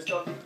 Let's go.